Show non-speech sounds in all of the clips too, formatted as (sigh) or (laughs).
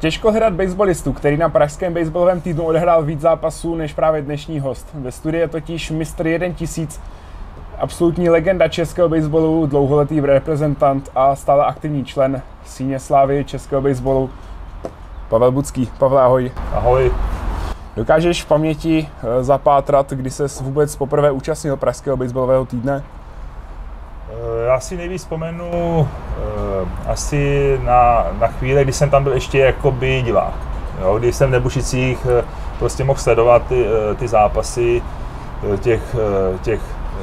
Těžko hledat baseballistu, který na pražském baseballovém týdnu odehrál víc zápasů než právě dnešní host. Ve studii je totiž mistr 1000, absolutní legenda českého baseballu, dlouholetý reprezentant a stále aktivní člen síně slávy českého baseballu, Pavel Bucký. Pavel, ahoj. Ahoj. Dokážeš v paměti eh, zapátrat, kdy se vůbec poprvé účastnil pražského baseballového týdne? Eh, já si nejvíc vzpomenu uh, asi na, na chvíli, kdy jsem tam byl ještě jakoby divák. Jo, kdy jsem v Nebušicích uh, prostě mohl sledovat ty, ty zápasy těch, těch,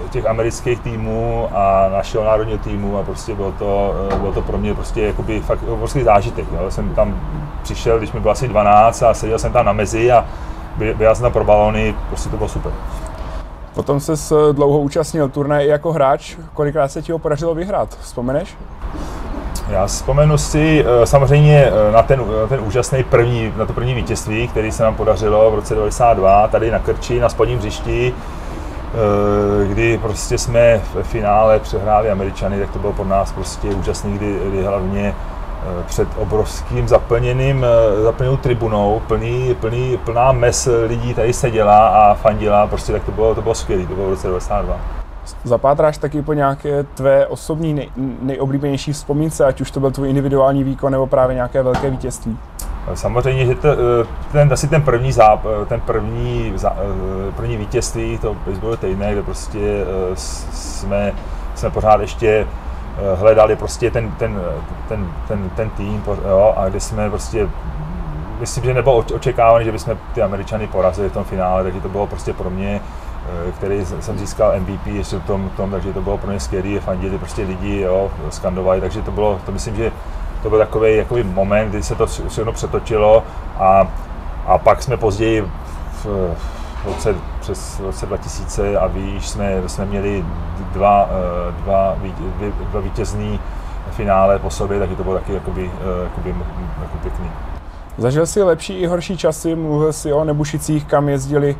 těch amerických týmů a našeho národního týmu a prostě bylo to, bylo to pro mě prostě jakoby fakt obrovský zážitek. Jo. Jsem tam přišel, když mi bylo asi 12 a seděl jsem tam na mezi a byl jsem tam pro balony, prostě to bylo super. Potom se dlouho účastnil turnaje jako hráč. Kolikrát se ti ho podařilo vyhrát? Vzpomeneš? Já vzpomenu si eh, samozřejmě eh, na ten, eh, ten úžasný první, na to první vítězství, který se nám podařilo v roce 92 tady na Krči, na spodním hřišti, kdy prostě jsme v finále přehráli Američany, tak to bylo pro nás prostě úžasný, kdy, kdy hlavně před obrovským zaplněným, zaplněnou tribunou, plný, plný, plná mes lidí tady seděla a fandila, prostě tak to bylo, to bylo skvělé, to bylo v roce 92. Zapátráš taky po nějaké tvé osobní nej, nejoblíbenější vzpomínce, ať už to byl tvůj individuální výkon nebo právě nějaké velké vítězství? Samozřejmě, že to, ten, asi ten první, záp, ten první, první vítězství, to baseball týdne, kde prostě jsme, jsme pořád ještě Eh, hledali prostě ten, ten, ten, ten, ten tým jo, a kde jsme prostě myslím, že nebylo očekávané, že bychom ty Američany porazili v tom finále, takže to bylo prostě pro mě, eh, který jsem získal MVP ještě v tom, tom takže to bylo pro mě skvělé, fandili prostě lidi, jo, skandovali, takže to bylo, to myslím, že to byl takový jakoby moment, kdy se to všechno přetočilo a, a pak jsme později v, v roce, přes roce 2000 a víš, jsme, jsme měli dva, eh, dva, dva, dva vítězný finále po sobě, takže to bylo taky jakoby, eh, jakoby, jako pěkný. Zažil jsi lepší i horší časy, mluvil si o Nebušicích, kam jezdili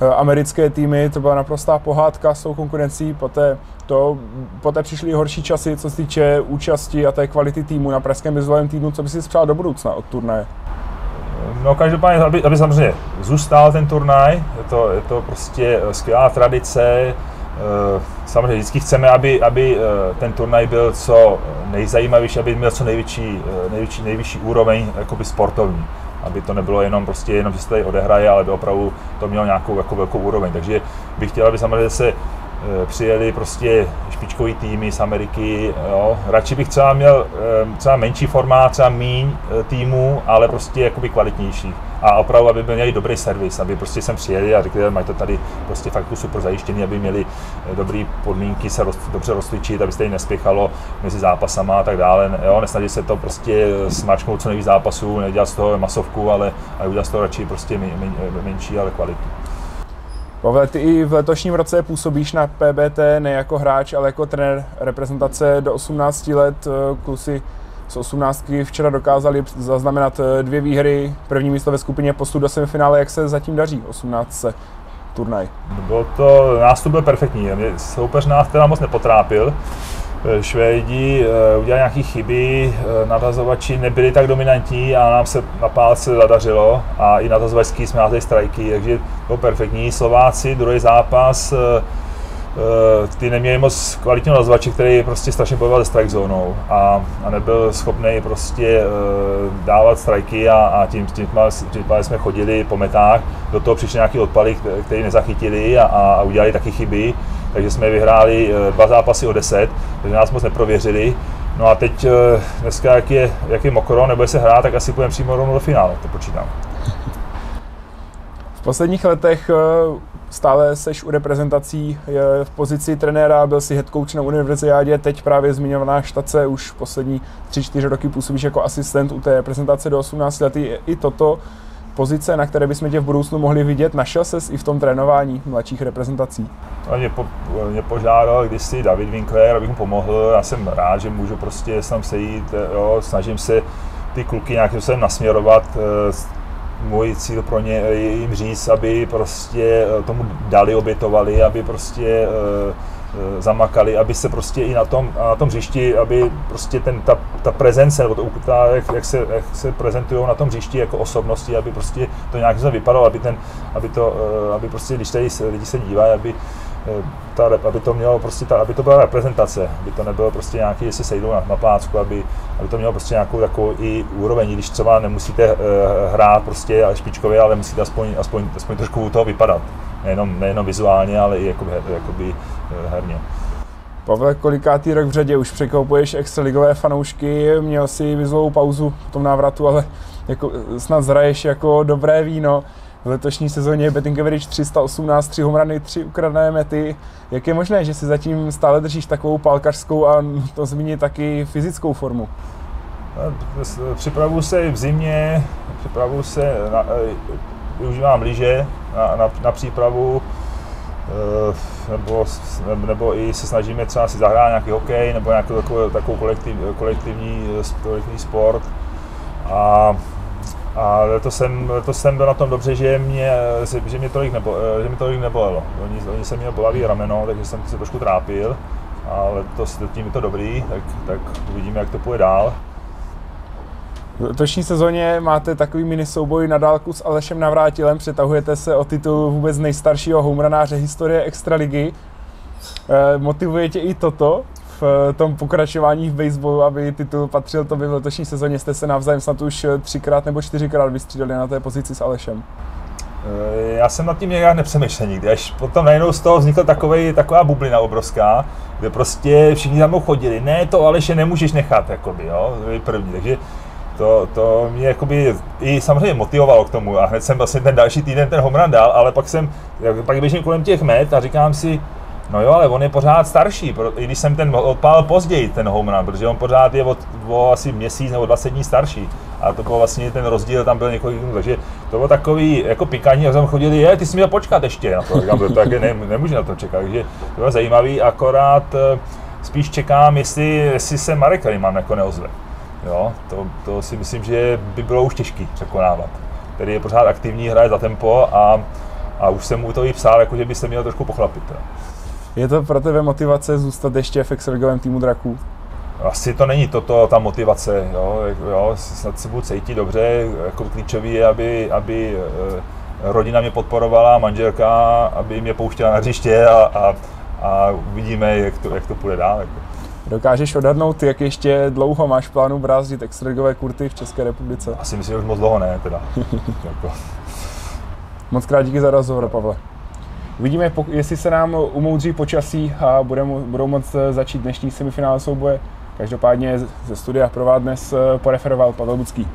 eh, americké týmy, to byla naprostá pohádka s tou konkurencí, poté, to, poté přišly horší časy, co se týče účasti a té kvality týmu na pražském vizuálním týdnu, co by si přál do budoucna od turnaje? No každopádně, aby, aby samozřejmě zůstal ten turnaj, je to, je to prostě skvělá tradice, Eh, samozřejmě vždycky chceme, aby, aby eh, ten turnaj byl co nejzajímavější, aby měl co největší, eh, největší, nejvyšší úroveň jakoby sportovní. Aby to nebylo jenom prostě jenom, že se tady odehraje, ale by opravdu to mělo nějakou jako velkou úroveň. Takže bych chtěl, aby samozřejmě se přijeli prostě špičkový týmy z Ameriky. Jo. Radši bych třeba měl třeba menší formát, třeba míň týmů, ale prostě jakoby kvalitnější a opravdu, aby měli dobrý servis, aby prostě sem přijeli a řekli, mají to tady prostě fakt super zajištěný, aby měli eh, dobré podmínky se roz, dobře rozcvičit, aby se tady nespěchalo mezi zápasama a tak dále. Jo, nesnaží se to prostě smačknout co nejvíc zápasů, nedělat z toho masovku, ale, ale udělat z toho radši prostě men, men, menší, ale kvalitu. Pavel, ty i v letošním roce působíš na PBT ne jako hráč, ale jako trenér reprezentace do 18 let. Eh, kluci z 18 včera dokázali zaznamenat eh, dvě výhry, první místo ve skupině postup do semifinále, jak se zatím daří 18 turnaj? Bylo to, nástup byl perfektní, soupeř nás teda moc nepotrápil, Švédi eh, udělali nějaké chyby, natazovači nebyli tak dominantní a nám se na pálce zadařilo a i natazovačský jsme házeli strajky, takže bylo perfektní. Slováci, druhý zápas, Eh, ty neměli moc kvalitního rozvače, který prostě strašně bojoval se strike zónou a, a nebyl schopný prostě dávat strajky a, a tím, tím, tím tím jsme chodili po metách, do toho přišli nějaký odpaly, které nezachytili a, a udělali taky chyby, takže jsme vyhráli uh, dva zápasy o 10, takže nás moc neprověřili. No a teď uh, dneska, jak je, jak je mokro, nebo se hrát, tak asi půjdeme přímo rovnou do finále, to počítám. V posledních letech stále seš u reprezentací v pozici trenéra, byl si head coach na univerziádě, teď právě zmiňovaná štace, už poslední 3-4 roky působíš jako asistent u té reprezentace do 18 let. I toto pozice, na které bychom tě v budoucnu mohli vidět, našel ses i v tom trénování mladších reprezentací? To mě, po, mě požádal když si David Winkler, abych mu pomohl. Já jsem rád, že můžu prostě tam sejít, jo, snažím se ty kluky nějakým způsobem nasměrovat eh, můj cíl pro ně je jim říct, aby prostě eh, tomu dali, obětovali, aby prostě eh, Eh, zamakali, aby se prostě i na tom, na tom hřišti, aby prostě ten, ta, ta prezence, nebo to, ta, jak, jak, se, jak se prezentují na tom hřišti jako osobnosti, aby prostě to nějak vypadalo, aby, ten, aby, to, eh, aby prostě, když tady lidi se dívají, aby, eh, ta, aby to mělo prostě, ta, aby to byla reprezentace, aby to nebylo prostě nějaký, jestli se sejdou na, na plácku, aby, aby to mělo prostě nějakou takovou i úroveň, když třeba nemusíte uh, hrát prostě špičkově, ale musíte aspoň, aspoň, aspoň trošku u toho vypadat. Nejenom, nejenom vizuálně, ale i jakoby, jakoby Eh, herně. Pavle, kolikátý rok v řadě už překoupuješ extraligové fanoušky, měl si vizlovou pauzu v tom návratu, ale jako, snad zraješ jako dobré víno. V letošní sezóně Betting Average 318, 3 homrany, 3 ukradené mety. Jak je možné, že si zatím stále držíš takovou palkařskou a to zmínit taky fyzickou formu? Eh, připravuju se v zimě, připravuju se, na, eh, využívám lyže na, na, na přípravu, Eh, nebo, nebo i se snažíme třeba si zahrát nějaký hokej nebo nějakou takovou, takovou kolektiv, kolektivní, kolektivní sport. A, a letos, jsem, letos jsem byl na tom dobře, že mě, že mě, tolik, nebo, eh, že mě tolik nebolelo. Oni, oni se měl bolavý rameno, takže jsem se trošku trápil. A letos tím je to dobrý, tak, tak uvidíme, jak to půjde dál. V letošní sezóně máte takový mini souboj na dálku s Alešem Navrátilem, přetahujete se o titul vůbec nejstaršího homranáře historie Extraligy. E, motivuje tě i toto v tom pokračování v baseballu, aby titul patřil tobě v letošní sezóně? Jste se navzájem snad už třikrát nebo čtyřikrát vystřídali na té pozici s Alešem. E, já jsem nad tím nějak nepřemýšlel nikdy, až potom najednou z toho vznikla takovej, taková bublina obrovská, kde prostě všichni za mnou chodili, ne to Aleše nemůžeš nechat, jakoby, jo, první, takže to, to mě jakoby i samozřejmě motivovalo k tomu a hned jsem vlastně ten další týden ten homran dal, ale pak jsem, pak běžím kolem těch met a říkám si, No jo, ale on je pořád starší, i když jsem ten odpál později, ten home run, protože on pořád je od, o asi měsíc nebo 20 dní starší. A to byl vlastně ten rozdíl, tam byl několik dnů, takže to bylo takový jako pikání, a tam chodili, je, ty jsi měl počkat ještě na to, říkám, to tak ne, nemůžu na to čekat, takže to bylo zajímavý, akorát eh, spíš čekám, jestli, jestli se Marek Kaliman jako neozve. Jo, to, to si myslím, že by bylo už těžké překonávat. Který je pořád aktivní, hraje za tempo a, a už jsem mu to i psal, jako že by se měl trošku pochlapit. Jo. Je to pro tebe motivace zůstat ještě v extraligovém týmu draků? Asi to není toto, ta motivace, jo, jo, snad se budu cítit dobře, jako klíčový je, aby, aby eh, rodina mě podporovala, manželka, aby mě pouštěla na hřiště a, a, a uvidíme, jak to, jak to půjde dál. Jako. Dokážeš odhadnout, jak ještě dlouho máš plánu brázdit extraligové kurty v České republice? Asi myslím, že už moc dlouho ne, teda. (laughs) jako. Moc krát díky za rozhovor, Pavle. Uvidíme, jestli se nám umoudří počasí a budou, budou moct začít dnešní semifinále souboje. Každopádně ze studia pro vás dnes poreferoval Pavel Budský.